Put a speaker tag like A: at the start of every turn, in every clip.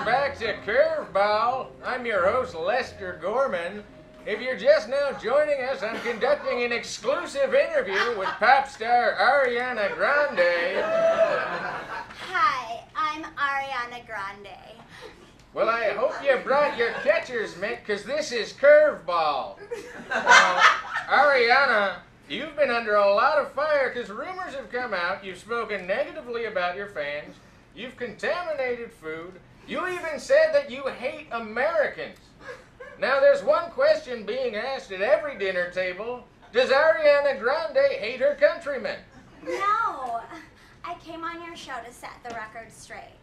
A: Welcome back to Curveball. I'm your host, Lester Gorman. If you're just now joining us, I'm conducting an exclusive interview with pop star Ariana Grande.
B: Hi, I'm Ariana Grande.
A: Well, I hope you brought your catcher's mitt, because this is Curveball. Ariana, you've been under a lot of fire because rumors have come out. You've spoken negatively about your fans. You've contaminated food. You even said that you hate Americans. Now, there's one question being asked at every dinner table Does Ariana Grande hate her countrymen?
B: No, I came on your show to set the record straight.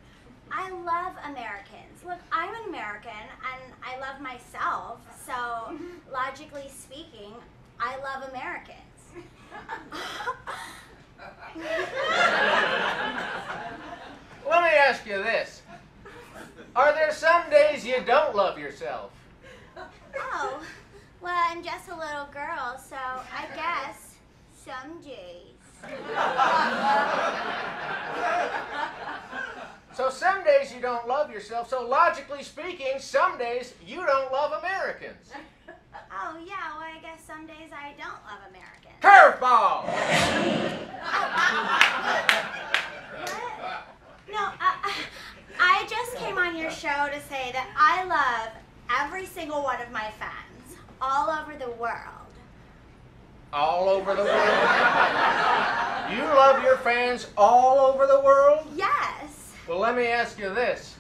B: I love Americans. Look, I'm an American and I love myself, so logically speaking, I love Americans.
A: Let me ask you this Are there some days you don't love yourself?
B: Oh, well, I'm just a little girl, so I guess some days.
A: So some days you don't love yourself. So logically speaking, some days you don't love Americans.
B: Oh, yeah, well, I guess some days I don't love Americans.
A: Curveball!
B: What? No, uh, I just came on your show to say that I love every single one of my fans all over the world.
A: All over the world. You love your fans all over the world?
B: Yes.
A: Well, let me ask you this.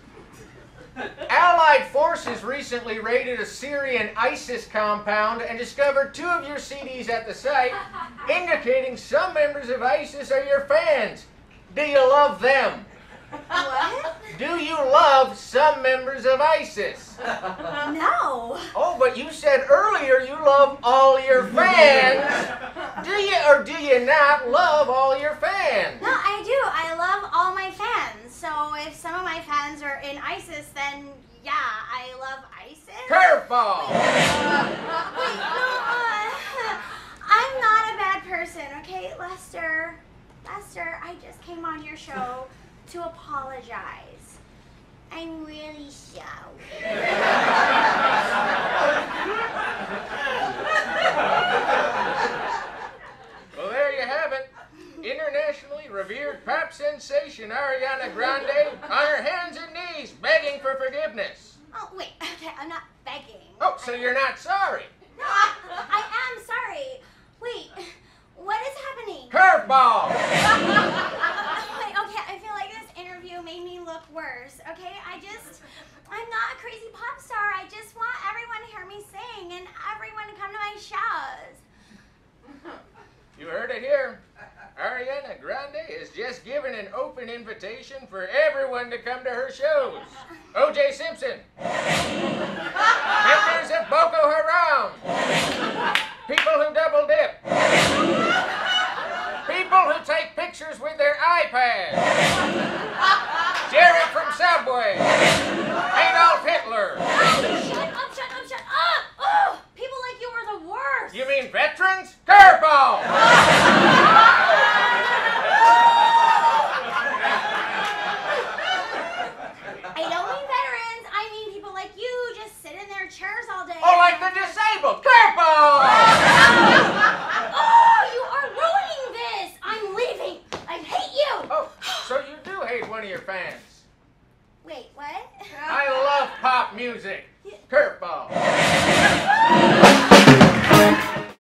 A: Allied forces recently raided a Syrian ISIS compound and discovered two of your CDs at the site, indicating some members of ISIS are your fans. Do you love them?
B: What?
A: Do you love some members of ISIS?
B: No.
A: Oh, but you said earlier you love all your fans. Do you or do you not love all your fans?
B: No, I do. I love all my fans. So if some of my fans are in ISIS, then yeah, I love ISIS.
A: Curveball.
B: Wait, no, uh, I'm not a bad person, okay, Lester? Lester, I just came on your show to apologize. I'm really sorry.
A: Well, there you have it. Internationally revered pop sensation Ariana Grande on her hands and knees begging for forgiveness.
B: Oh, wait, okay, I'm not begging.
A: Oh, so you're not sorry.
B: No, I, I am sorry. Wait, what is happening?
A: Curveball.
B: Wait, okay, I feel like this interview made me worse, okay? I just, I'm not a crazy pop star. I just want everyone to hear me sing and everyone to come to my shows.
A: You heard it here. Ariana Grande is just giving an open invitation for everyone to come to her shows. O.J. Simpson. Members of Boko Haram. People who double dip. People who take pictures with their iPad. Subway. Adolf Hitler.
B: Oh, shut up, shut up, shut up! Oh, people like you are the worst.
A: You mean veterans? Curveball!
B: I don't mean veterans. I mean people like you who just sit in their chairs all day.
A: Oh, like the disabled. Curveball!
B: Oh, you are ruining this. I'm leaving. I hate you.
A: Oh, so you do hate one of your fans.
B: Wait, what?
A: I love pop music. Curveball.